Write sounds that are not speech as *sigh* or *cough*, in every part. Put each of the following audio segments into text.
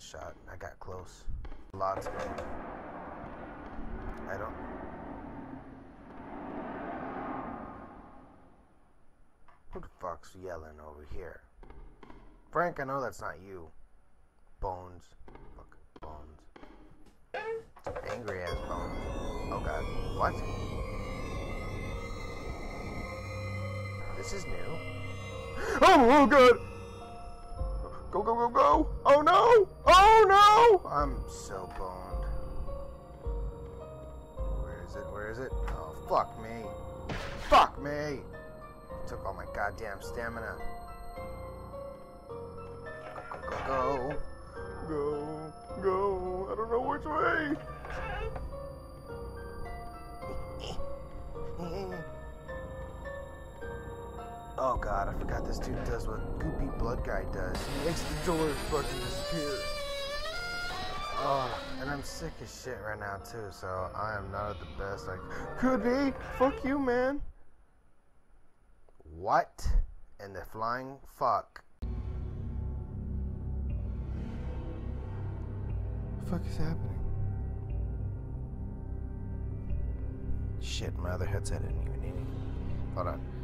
got shot. I got close. Lots of them. I don't. Who the fuck's yelling over here? Frank, I know that's not you. Bones. Fuck, bones. Angry ass bones. Oh god. What? This is new. Oh, *gasps* oh god! Go, go, go, go! Oh no! Oh no! I'm so boned. Where is it? Where is it? Oh, fuck me. Fuck me! Took all my goddamn stamina. Go, go, go, go, go, go. I don't know which way. Oh god, I forgot this dude does what Goopy Blood Guy does. He makes the doors fucking disappear. Oh, and I'm sick as shit right now too, so I am not at the best I could be. Fuck you, man. What in the flying fuck? What the fuck is happening? Shit, my other headset didn't even need it. Hold on.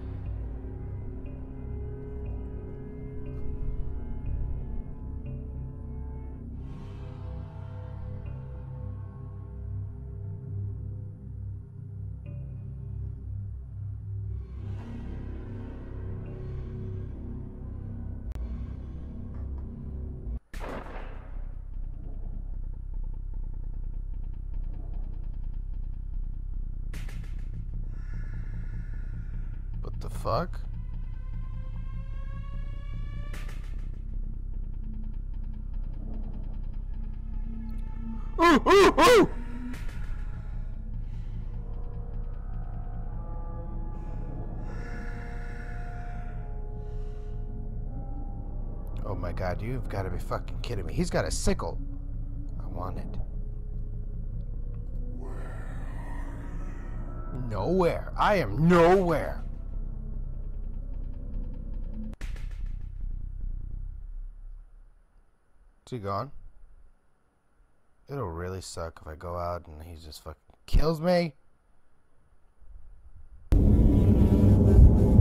The fuck? Ooh, ooh, ooh! Oh my god, you've got to be fucking kidding me. He's got a sickle. I want it. Nowhere. I am nowhere. Is he gone? It'll really suck if I go out and he just fucking kills me.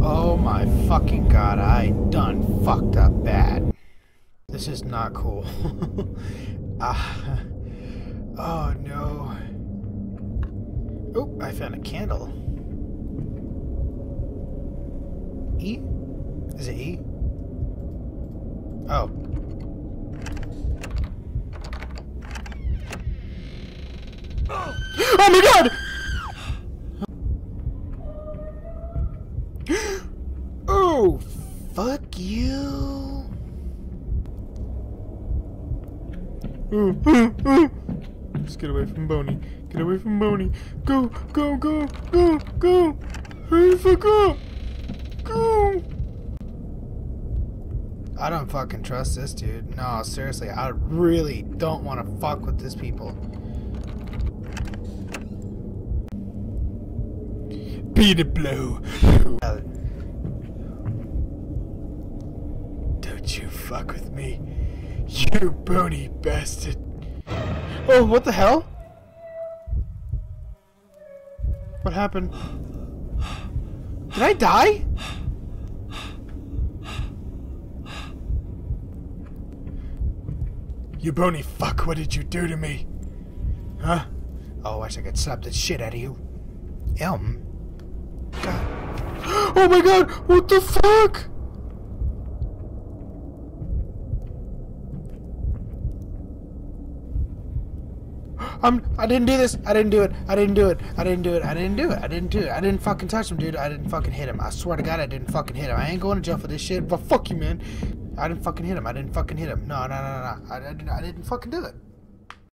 Oh my fucking god, I done fucked up bad. This is not cool. *laughs* ah. Oh no. Oh, I found a candle. E? Is it E? Oh. Oh my god! Oh, fuck you. Just get away from Boney. Get away from Boney. Go, go, go, go, go. Hurry the fuck up. Go. I don't fucking trust this dude. No, seriously, I really don't want to fuck with these people. Beat it blue. Don't you fuck with me, you bony bastard. Oh, what the hell? What happened? Did I die? You bony fuck, what did you do to me? Huh? Oh, I should I slapped slap the shit out of you. Elm? Oh my god, what the fuck? I'm, I didn't do this. I didn't do it. I didn't do it. I didn't do it. I didn't do it. I didn't do it. I didn't fucking touch him, dude. I didn't fucking hit him. I swear to God, I didn't fucking hit him. I ain't going to jail for this shit. But fuck you, man. I didn't fucking hit him. I didn't fucking hit him. No, no, no, no. I, I, didn't, I didn't fucking do it.